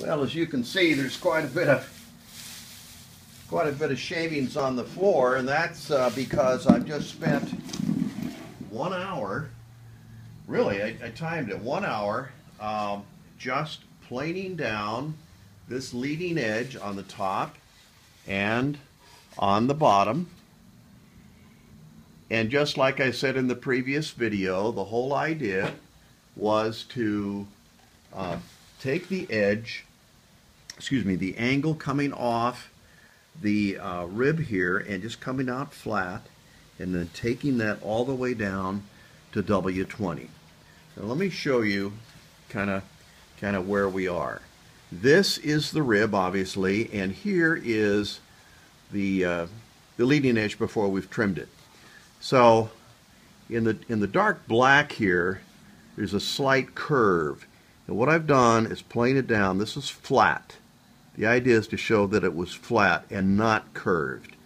Well, as you can see, there's quite a bit of quite a bit of shavings on the floor, and that's uh, because I've just spent one hour. Really, I, I timed it one hour, um, just planing down this leading edge on the top and on the bottom. And just like I said in the previous video, the whole idea was to uh, take the edge excuse me, the angle coming off the uh, rib here and just coming out flat and then taking that all the way down to W20. Now let me show you kind of kind of where we are. This is the rib obviously and here is the uh, the leading edge before we've trimmed it. So in the in the dark black here there's a slight curve and what I've done is plane it down. This is flat. The idea is to show that it was flat and not curved.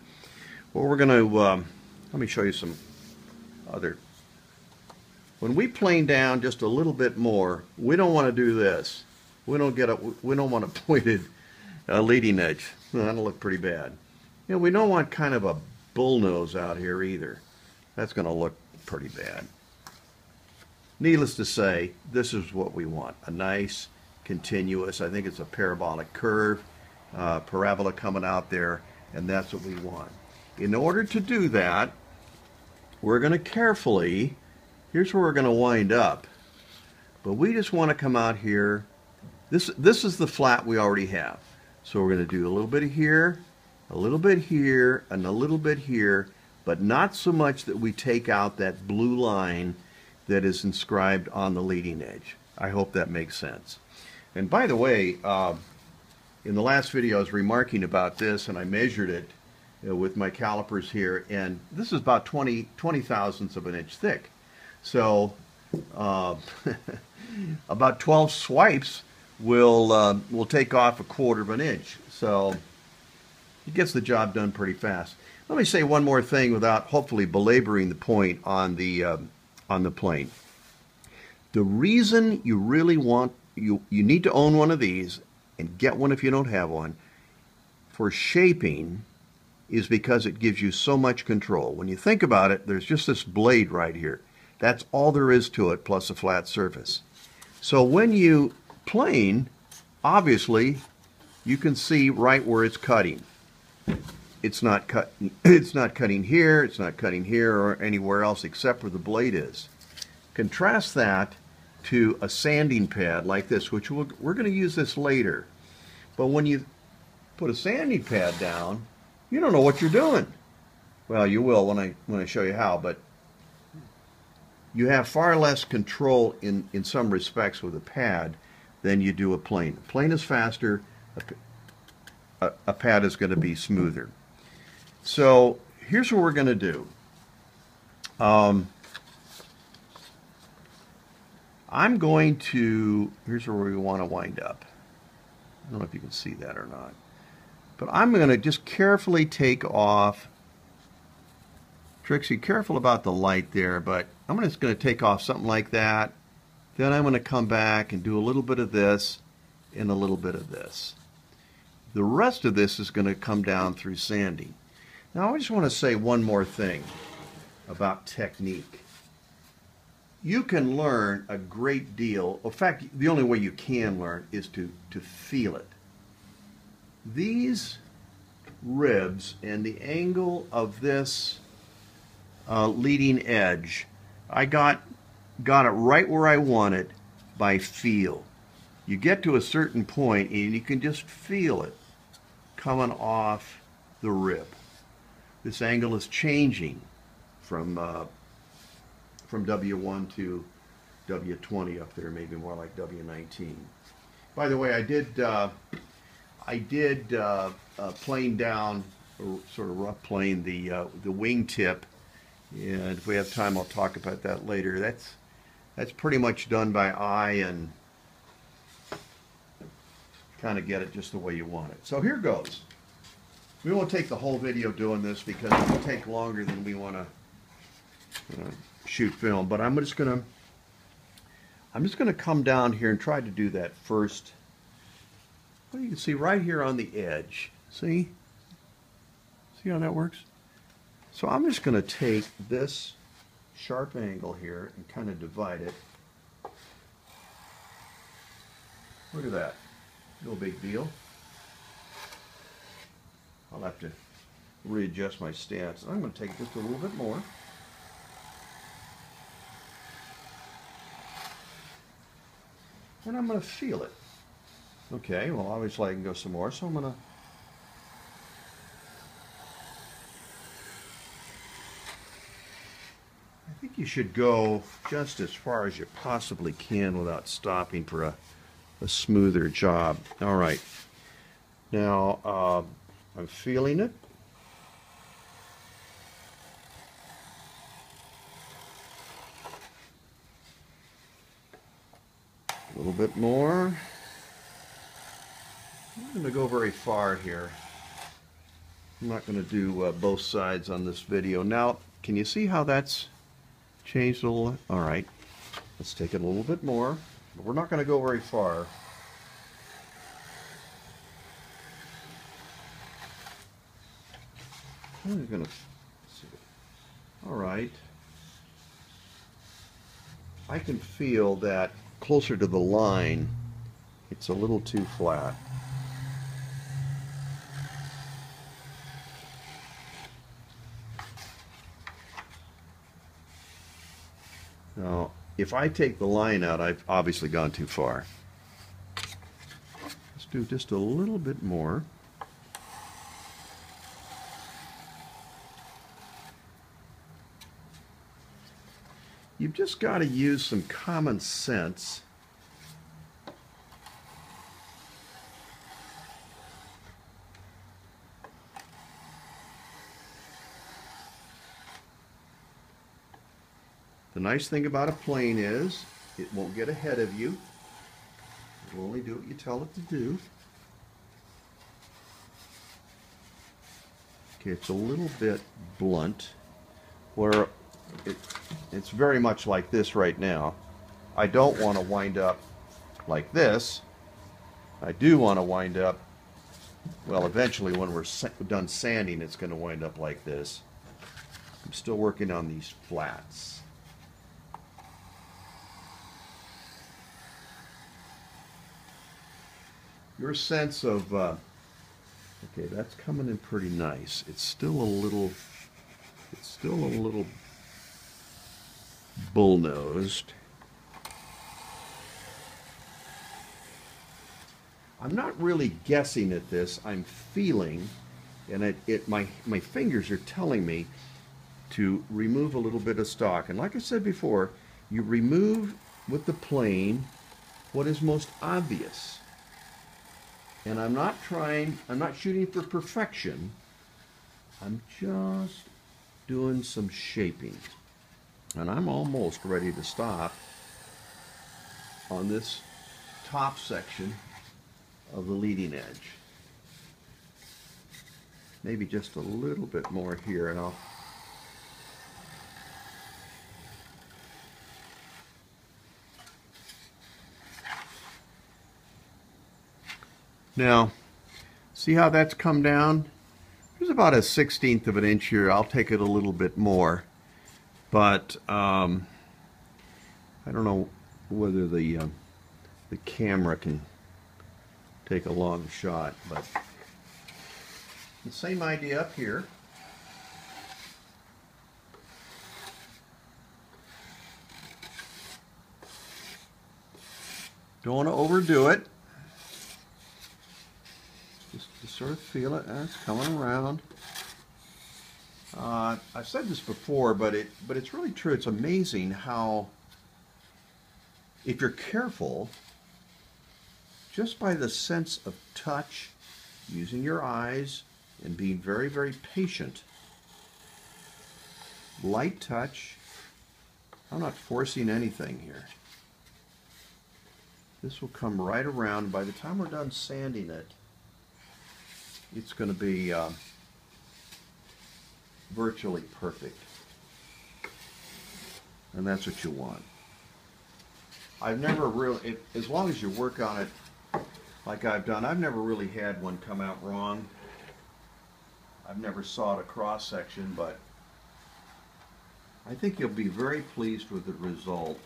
Well, we're going to, um, let me show you some other. When we plane down just a little bit more, we don't want to do this. We don't get a, we don't want a pointed uh, leading edge. That'll look pretty bad. You know, we don't want kind of a bull nose out here either. That's going to look pretty bad. Needless to say, this is what we want. A nice, continuous. I think it's a parabolic curve, uh, parabola coming out there, and that's what we want. In order to do that, we're going to carefully, here's where we're going to wind up, but we just want to come out here. This, this is the flat we already have. So we're going to do a little bit here, a little bit here, and a little bit here, but not so much that we take out that blue line that is inscribed on the leading edge. I hope that makes sense. And by the way, uh, in the last video I was remarking about this and I measured it with my calipers here and this is about 20, 20 thousandths of an inch thick. So uh, about 12 swipes will, uh, will take off a quarter of an inch. So it gets the job done pretty fast. Let me say one more thing without hopefully belaboring the point on the, um, on the plane. The reason you really want you, you need to own one of these and get one if you don't have one for shaping is because it gives you so much control. When you think about it, there's just this blade right here. That's all there is to it plus a flat surface. So when you plane, obviously you can see right where it's cutting. It's not cut it's not cutting here, it's not cutting here or anywhere else except where the blade is. Contrast that to a sanding pad like this, which we'll, we're going to use this later. But when you put a sanding pad down, you don't know what you're doing. Well, you will when I when I show you how, but you have far less control in, in some respects with a pad than you do a plane. A plane is faster, a, a, a pad is going to be smoother. So here's what we're going to do. Um, I'm going to, here's where we want to wind up. I don't know if you can see that or not. But I'm going to just carefully take off. Trixie, careful about the light there, but I'm just going to take off something like that. Then I'm going to come back and do a little bit of this and a little bit of this. The rest of this is going to come down through sanding. Now I just want to say one more thing about technique you can learn a great deal. In fact, the only way you can learn is to, to feel it. These ribs and the angle of this uh, leading edge, I got, got it right where I want it by feel. You get to a certain point and you can just feel it coming off the rib. This angle is changing from uh, from W1 to W20 up there, maybe more like W19. By the way, I did uh, I did uh, uh, plane down, or sort of rough plane the uh, the wing tip, and if we have time, I'll talk about that later. That's that's pretty much done by eye and kind of get it just the way you want it. So here goes. We won't take the whole video doing this because it will take longer than we want to shoot film, but I'm just gonna I'm just gonna come down here and try to do that first well, you can see right here on the edge. See? See how that works? So I'm just to take this sharp angle here and kind of divide it. Look at that. No big deal. I'll have to readjust my stance. I'm going to take just a little bit more. And I'm going to feel it. Okay, well obviously I can go some more, so I'm going to I think you should go just as far as you possibly can without stopping for a, a smoother job. All right. Now, uh, I'm feeling it. Bit more. I'm not going to go very far here. I'm not going to do uh, both sides on this video. Now, can you see how that's changed a little? All right. Let's take it a little bit more. But we're not going to go very far. I'm going to see. All right. I can feel that closer to the line, it's a little too flat. Now, if I take the line out, I've obviously gone too far. Let's do just a little bit more. You've just got to use some common sense. The nice thing about a plane is it won't get ahead of you. It will only do what you tell it to do. Okay, it's a little bit blunt where it, it's very much like this right now. I don't want to wind up like this. I do want to wind up, well, eventually when we're done sanding, it's going to wind up like this. I'm still working on these flats. Your sense of, uh, okay, that's coming in pretty nice. It's still a little, it's still a little bull-nosed. I'm not really guessing at this. I'm feeling, and it, it my my fingers are telling me to remove a little bit of stock. And like I said before, you remove with the plane what is most obvious. And I'm not trying, I'm not shooting for perfection. I'm just doing some shaping. And I'm almost ready to stop on this top section of the leading edge. Maybe just a little bit more here and I'll Now, see how that's come down? There's about a sixteenth of an inch here. I'll take it a little bit more. But um, I don't know whether the uh, the camera can take a long shot, but the same idea up here. Don't want to overdo it. Just to sort of feel it as it's coming around. Uh, I've said this before, but it but it's really true. It's amazing how, if you're careful, just by the sense of touch, using your eyes, and being very very patient, light touch. I'm not forcing anything here. This will come right around. By the time we're done sanding it, it's going to be. Uh, virtually perfect. And that's what you want. I've never really, it, as long as you work on it like I've done. I've never really had one come out wrong. I've never sawed a cross section, but I think you'll be very pleased with the result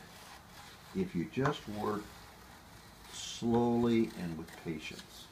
if you just work slowly and with patience.